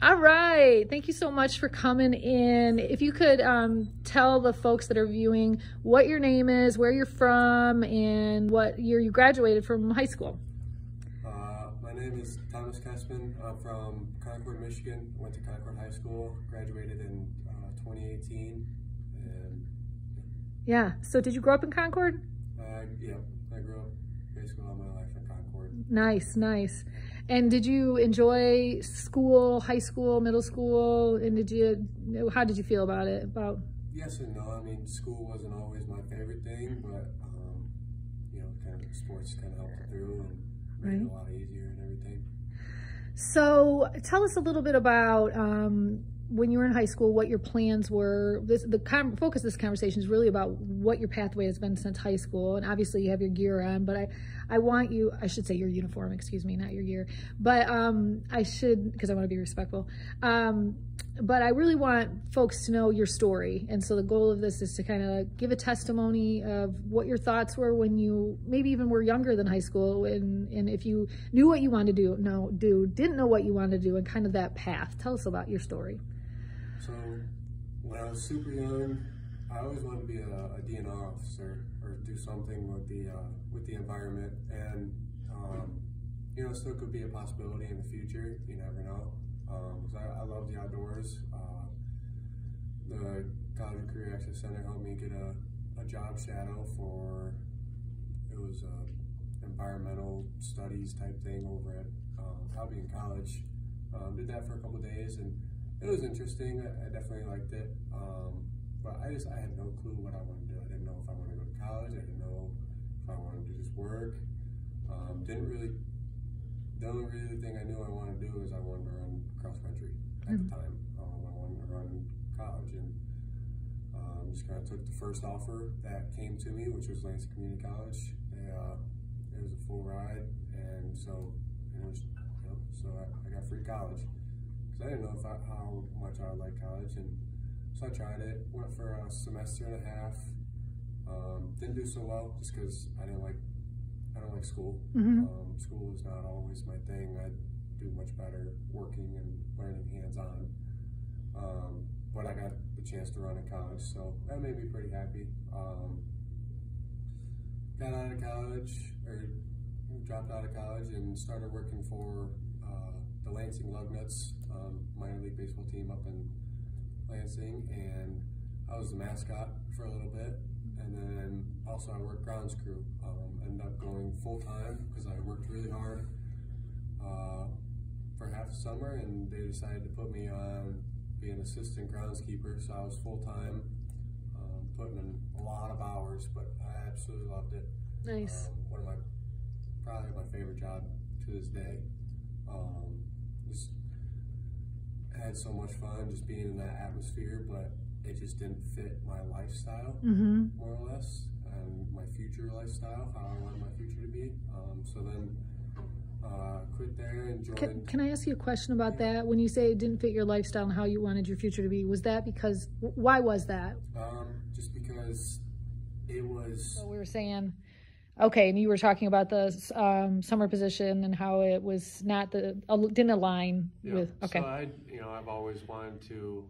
All right. Thank you so much for coming in. If you could um, tell the folks that are viewing what your name is, where you're from, and what year you graduated from high school. Uh, my name is Thomas Kessman. I'm from Concord, Michigan. Went to Concord High School. Graduated in uh, 2018. And Yeah. So did you grow up in Concord? uh, yeah, I grew up basically all my life in Concord. Nice, nice. And did you enjoy school, high school, middle school? And did you, how did you feel about it? About Yes and no. I mean, school wasn't always my favorite thing, but um, you know, kind of sports kind of helped through and made it a lot easier and everything. So tell us a little bit about um, when you were in high school, what your plans were. This, the focus of this conversation is really about what your pathway has been since high school, and obviously you have your gear on. But I, I want you, I should say your uniform, excuse me, not your gear. But um, I should because I want to be respectful. Um, but I really want folks to know your story, and so the goal of this is to kind of give a testimony of what your thoughts were when you maybe even were younger than high school, and and if you knew what you wanted to do, no, do didn't know what you wanted to do, and kind of that path. Tell us about your story. So when I was super young, I always wanted to be a, a DNR officer or do something with the uh, with the environment, and um, you know, still could be a possibility in the future. You never know. Um, 'cause I, I love the outdoors. Uh, the College and Career Access Center helped me get a, a job shadow for it was a environmental studies type thing over at um, Albion College. Um, did that for a couple days and it was interesting. I, I definitely liked it. Um, but I just I had no clue what I wanted to do. I didn't know if I wanted to go to college. I didn't know if I wanted to just work. Um, didn't really. The only really thing I knew I wanted to do is I wanted to run cross country at the time. Um, I wanted to run college and um, just kind of took the first offer that came to me, which was Lansing Community College. They, uh, it was a full ride, and so it was, you know, so I, I got free college because I didn't know if I, how much I would like college, and so I tried it. Went for a semester and a half. Um, didn't do so well just because I didn't like I don't like school. Mhm. Um, school is not always my thing. I do much better working and learning hands-on. Um, but I got the chance to run in college, so that made me pretty happy. Um, got out of college, or dropped out of college, and started working for uh, the Lansing Lugnuts um, minor league baseball team up in Lansing, and I was the mascot for a little bit, and then also I worked grounds crew. Um, ended up going full time because I worked really hard uh, for half the summer, and they decided to put me on be an assistant groundskeeper. So I was full time, um, putting in a lot of hours, but I absolutely loved it. Nice. Um, one of my probably my favorite job to this day. Um, had so much fun just being in that atmosphere, but it just didn't fit my lifestyle Mm-hmm. more or less, and my future lifestyle, how I wanted my future to be. Um, so then uh, quit there and joined. Can, can I ask you a question about that? When you say it didn't fit your lifestyle and how you wanted your future to be, was that because, why was that? um, just because it was. So we were saying, okay, and you were talking about the um, summer position and how it was not the, uh, didn't align Yeah. with, okay. So I, you know, I've always wanted to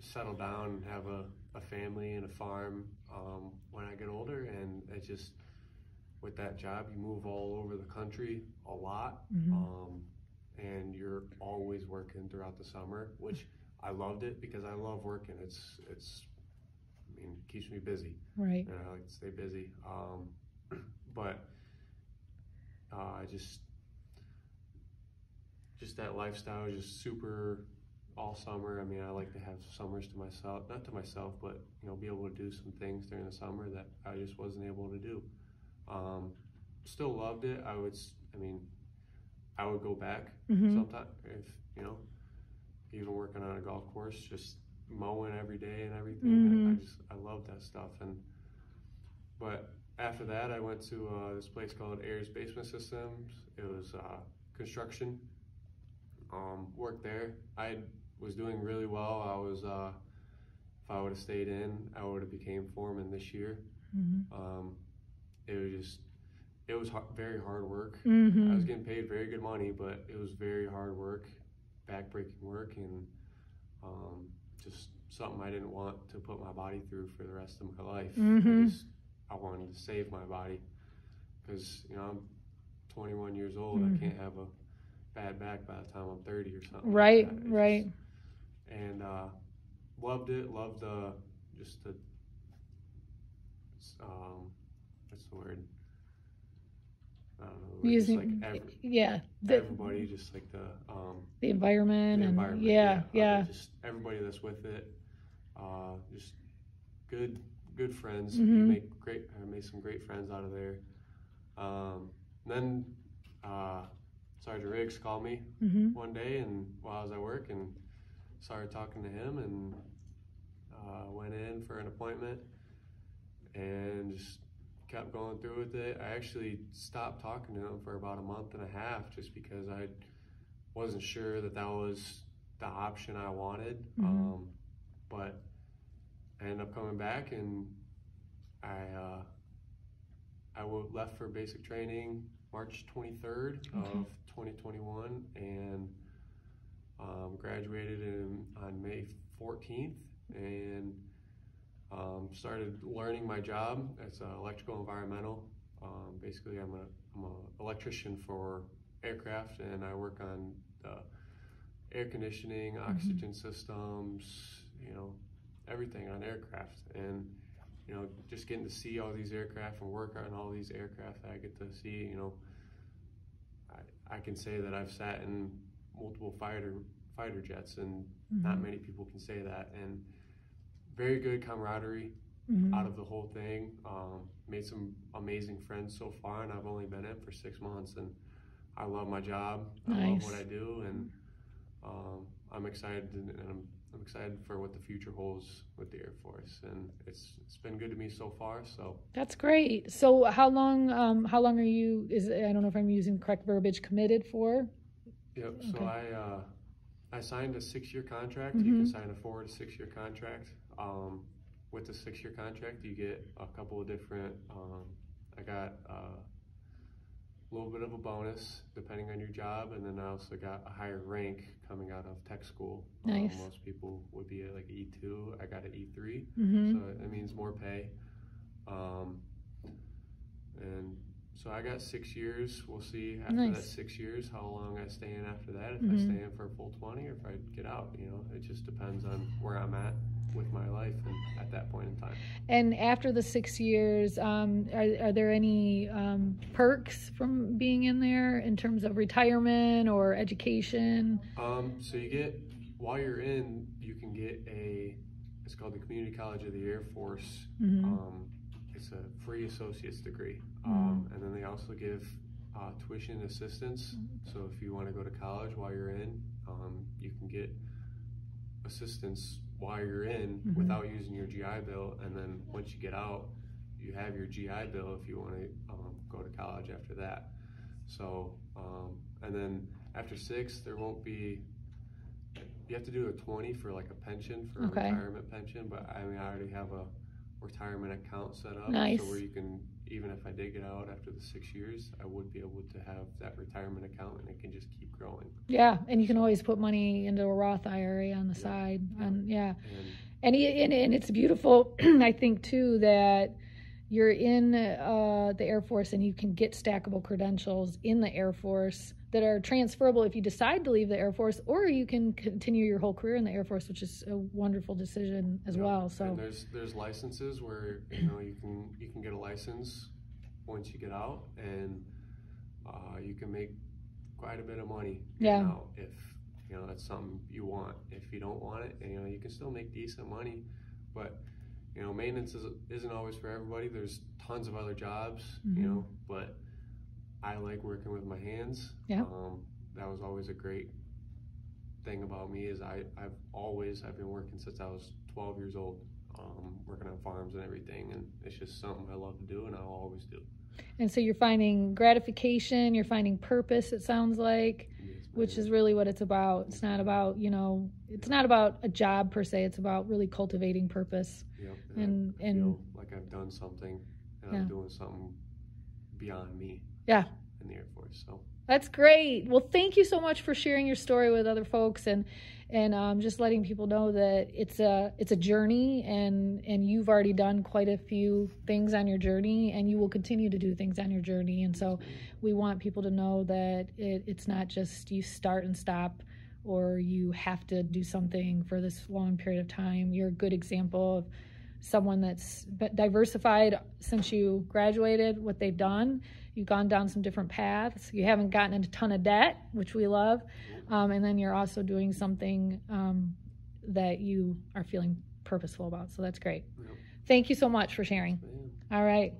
settle down and have a, a family and a farm um, when I get older, and it just with that job, you move all over the country a lot, Mhm. um, and you're always working throughout the summer, which I loved it because I love working. It's it's, I mean, it keeps me busy. Right. and I like to stay busy. Um, but uh, I just, just that lifestyle is just super all summer. I mean, I like to have summers to myself, not to myself, but you know, be able to do some things during the summer that I just wasn't able to do. Um, still loved it. I would, I mean, I would go back Mhm. sometime if you know, even working on a golf course, just mowing every day and everything. I, I Mhm. just I love that stuff. And but after that, I went to uh, this place called Ayers Basement Systems. It was uh, construction. Um, worked there. I was doing really well. I was uh, if I would have stayed in, I would have became foreman this year. Mhm. Um, it was just it was very hard work. I Mhm. was getting paid very good money, but it was very hard work. backbreaking work and um, just something I didn't want to put my body through for the rest of my life. Mhm. I, wanted to save my body because you know I'm 21 years old. Mhm. I can't have a bad back by the time I'm 30 or something. Right. It's right. just- and uh, loved it. Loved the just the um, what's the word? I don't know. Using, like every, yeah, the, everybody, just like the um, the environment the and environment. yeah, of it, yeah. Just everybody that's with it. Uh, just good, good friends. Mhm. You make great. I made some great friends out of there. Um, then uh, Sergeant Riggs called me hmm one day, and while I was at work, and started talking to him, and uh, went in for an appointment, and just kept going through with it. I actually stopped talking to him for about a month and a half, just because I wasn't sure that that was the option I wanted. Mhm. Um, but I ended up coming back, and I uh, I left for basic training March 23rd Okay. of 2021, and um, graduated in on May 14th, and um, started learning my job as an electrical environmental. Um, basically, I'm a I'm an electrician for aircraft, and I work on the air conditioning, oxygen systems, you know, everything on aircraft, and you know, just getting to see all these aircraft and work on all these aircraft that I get to see, you know, I, I can say that I've sat in multiple fighter fighter jets, and not Mhm. many people can say that. And very good camaraderie Mhm. out of the whole thing. Um, made some amazing friends so far, and I've only been in for six months, and I love my job. I love what I do, and um, I'm excited, and and I'm, I'm excited for what the future holds with the Air Force, and it's it's been good to me so far. So That's great. So how long um how long are you is I don't know if I'm using correct verbiage committed for? Yep. So Okay. I uh, I signed a six-year contract. You can sign a four to six-year contract. Um, with the six-year contract, you get a couple of different. Um, I got uh, little bit of a bonus depending on your job, and then I also got a higher rank coming out of tech school. Nice. Um, most people would be at like E two. I got an E 3 Mhm. so it means more pay. Um, and so I got six years. We'll see after that six years how long I stay in after that. If I Mhm. stay in for a full twenty, or if I get out. You know, it just depends on where I'm at with my life and at that point in time. And after the six years, um, are, are there any um, perks from being in there in terms of retirement or education? Um, so you get while you're in, you can get a. It's called the Community College of the Air Force. Mhm. Um, it's a free associate's degree, um, and then they also give uh, tuition assistance. So if you want to go to college while you're in, um, you can get assistance while you're in Mhm. without using your GI Bill, and then once you get out, you have your GI Bill if you want to um, go to college after that. So, um, and then after six, there won't be. You have to do a twenty for like a pension for Okay. a retirement pension, but I mean I already have a retirement account set up, Nice. so where you can even if I did get out after the six years, I would be able to have that retirement account and it can just keep growing. Yeah, and you can always put money into a Roth IRA on the Yeah, side. yeah. And yeah, And and, and and it's beautiful. I think too that you're in uh, the Air Force and you can get stackable credentials in the Air Force that are transferable if you decide to leave the Air Force, or you can continue your whole career in the Air Force, which is a wonderful decision as Yeah, well. So and there's there's licenses where you know you can you can get a license once you get out, and uh, you can make quite a bit of money. Yeah. out if you know that's something you want. If you don't want it, you know you can still make decent money, but you know maintenance is, isn't always for everybody. There's tons of other jobs, Mhm. you know, but I like working with my hands. Yeah. Um, that was always a great thing about me is I, I've always I've been working since I was 12 years old, um, working on farms and everything, and it's just something I love to do, and I'll always do. and so you're finding gratification, you're finding purpose. It sounds like. Which is really what it's about. It's not about, you know, it's not about a job per se. It's about really cultivating purpose. Yep, and- I, I and- feel like I've done something, and Yeah. I'm doing something beyond me. Yeah. In the Air Force, so That's great. Well, thank you so much for sharing your story with other folks and and um, just letting people know that it's a it's a journey and and you've already done quite a few things on your journey and you will continue to do things on your journey. And so we want people to know that it, it's not just you start and stop or you have to do something for this long period of time. You're a good example of someone that's diversified since you graduated, what they've done. You've gone down some different paths. You haven't gotten into a ton of debt, which we love. Um, and then you're also doing something um, that you are feeling purposeful about. So that's great. Thank you so much for sharing. All right.